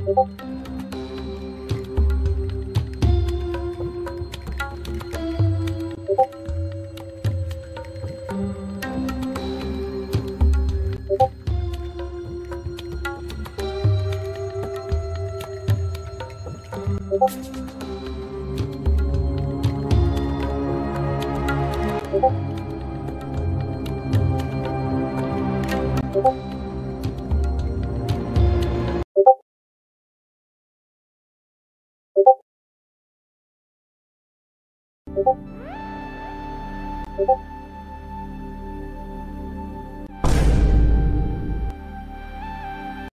you 오버 오버